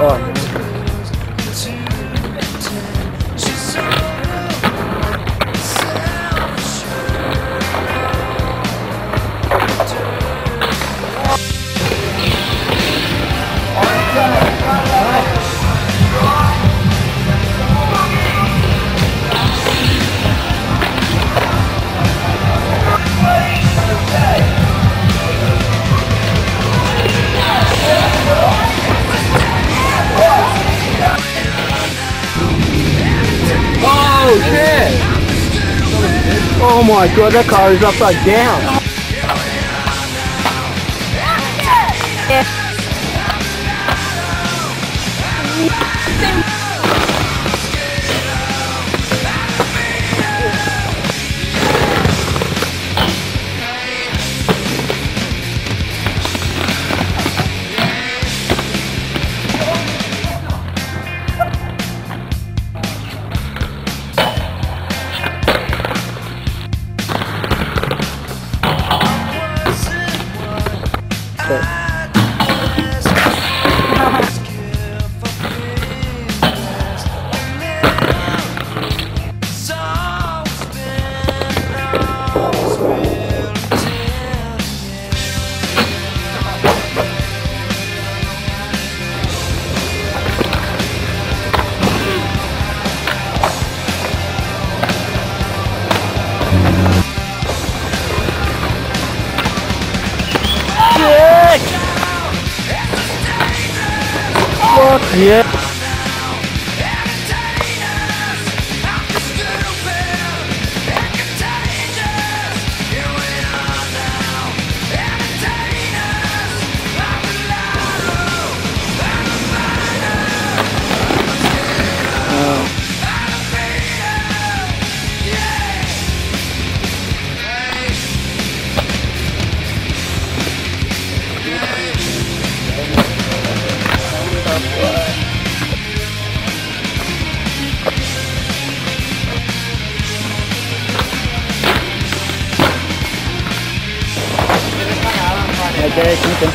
Oh. Oh my god, that car is upside down. Shit! Yeah! Ok, cũng tính.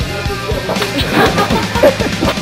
ハハハハ!